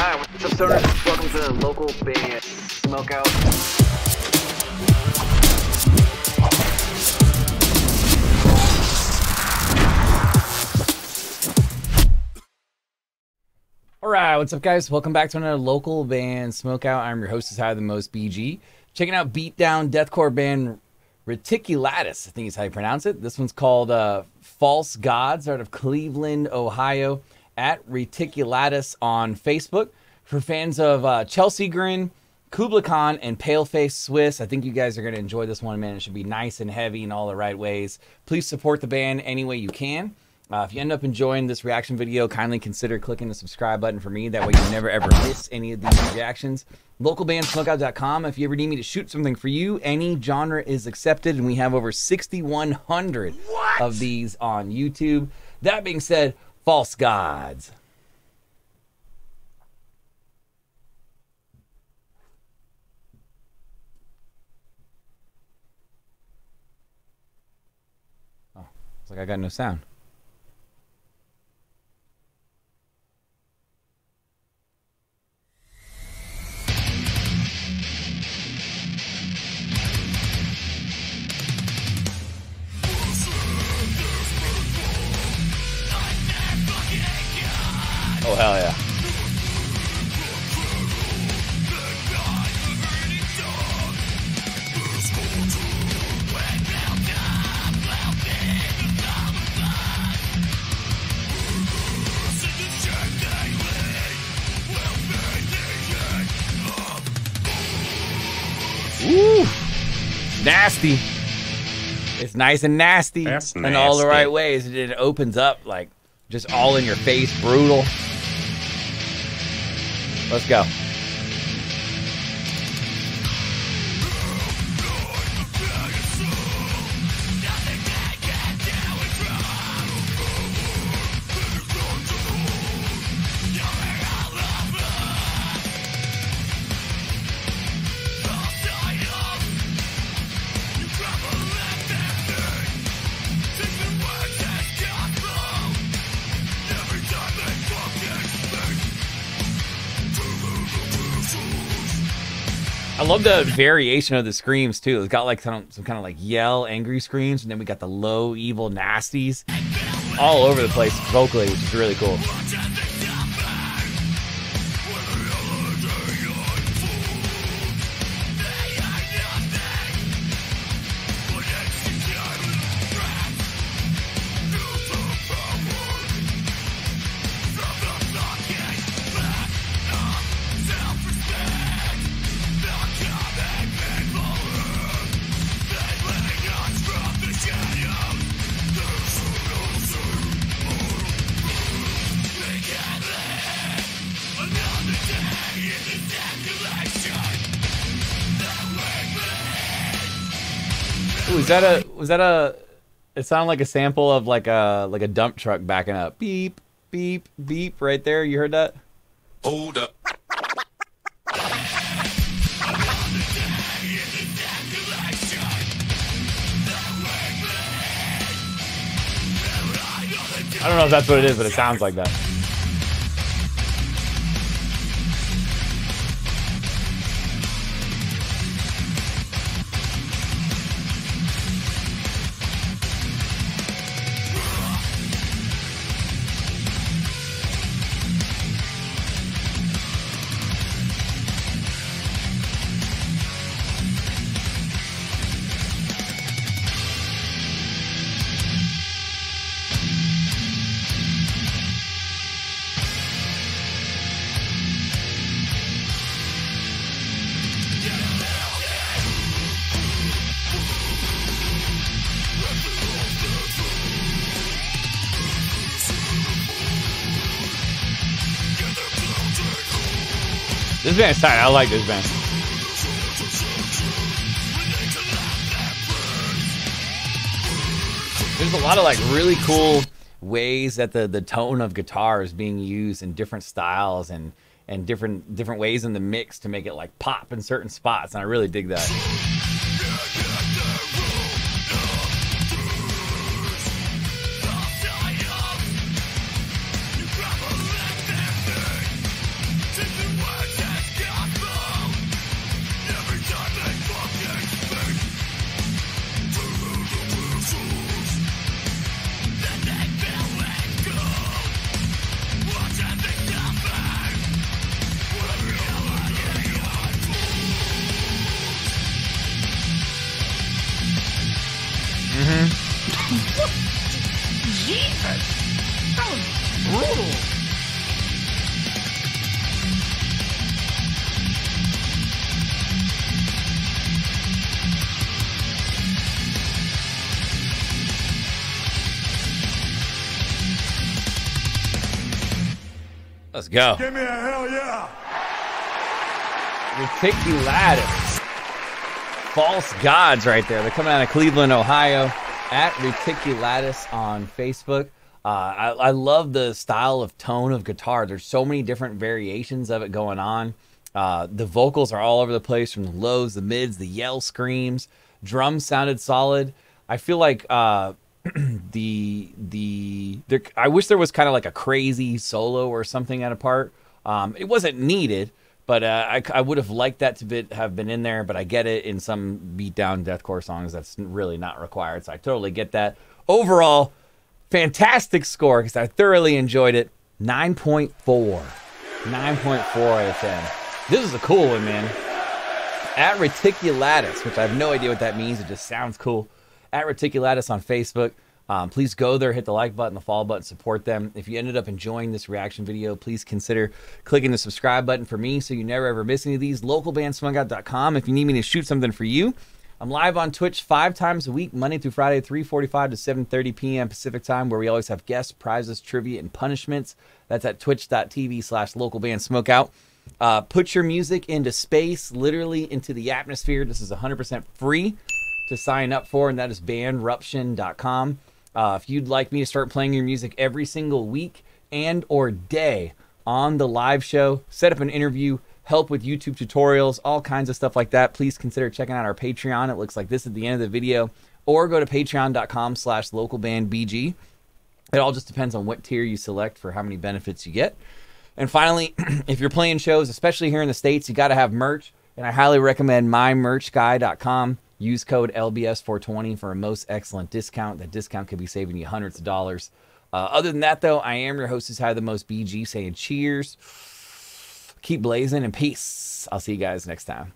Hi, what's up, stoners? Welcome to the local band Smokeout. All right, what's up, guys? Welcome back to another local band Smokeout. I'm your host, is High the Most BG. Checking out beatdown deathcore band Reticulatus. I think is how you pronounce it. This one's called uh, False Gods, out of Cleveland, Ohio. At Reticulatus on Facebook. For fans of uh, Chelsea Grin, Kublai Khan, and Paleface Swiss, I think you guys are going to enjoy this one, man. It should be nice and heavy in all the right ways. Please support the band any way you can. Uh, if you end up enjoying this reaction video, kindly consider clicking the subscribe button for me. That way you never ever miss any of these reactions. Localbandsmokeout.com. If you ever need me to shoot something for you, any genre is accepted, and we have over 6,100 of these on YouTube. That being said, false gods. Oh, it's like I got no sound. Oh hell yeah. Woo! Nasty. It's nice and nasty That's in all the right ways. It opens up like just all in your face, brutal. Let's go. I love the variation of the screams too. It's got like some, some kind of like yell, angry screams, and then we got the low, evil nasties all over the place vocally, which is really cool. Was that a was that a it sounded like a sample of like a like a dump truck backing up. Beep, beep, beep right there. You heard that? Hold up. I don't know if that's what it is, but it sounds like that. This band's tight. I like this band. There's a lot of like really cool ways that the the tone of guitar is being used in different styles and and different different ways in the mix to make it like pop in certain spots, and I really dig that. Let's go. Give me a hell yeah. Reticulatus. False gods right there. They're coming out of Cleveland, Ohio at Reticulatus on Facebook. Uh, I, I love the style of tone of guitar. There's so many different variations of it going on. Uh, the vocals are all over the place from the lows, the mids, the yell screams. Drums sounded solid. I feel like uh, the the there, I wish there was kind of like a crazy solo or something at a part. Um, it wasn't needed, but uh, I, I would have liked that to be, have been in there. But I get it in some beatdown deathcore songs that's really not required. So I totally get that. Overall, fantastic score because I thoroughly enjoyed it. 9.4. 9.4 out of 10. This is a cool one, man. At Reticulatus, which I have no idea what that means. It just sounds cool. At Reticulatus on Facebook. Um, please go there, hit the like button, the follow button, support them. If you ended up enjoying this reaction video, please consider clicking the subscribe button for me so you never ever miss any of these. Localbandsmokeout.com if you need me to shoot something for you. I'm live on Twitch five times a week, Monday through Friday, 3:45 to 7:30 p.m. Pacific time, where we always have guests, prizes, trivia, and punishments. That's at twitch.tv/slash localbandsmokeout. Uh, put your music into space, literally into the atmosphere. This is 100% free to sign up for, and that is bandruption.com. Uh, if you'd like me to start playing your music every single week and or day on the live show, set up an interview, help with YouTube tutorials, all kinds of stuff like that, please consider checking out our Patreon. It looks like this at the end of the video, or go to patreon.com slash localbandbg. It all just depends on what tier you select for how many benefits you get. And finally, if you're playing shows, especially here in the States, you got to have merch. And I highly recommend mymerchguy.com. Use code LBS420 for a most excellent discount. That discount could be saving you hundreds of dollars. Uh, other than that, though, I am your host who's had the most BG saying cheers, keep blazing, and peace. I'll see you guys next time.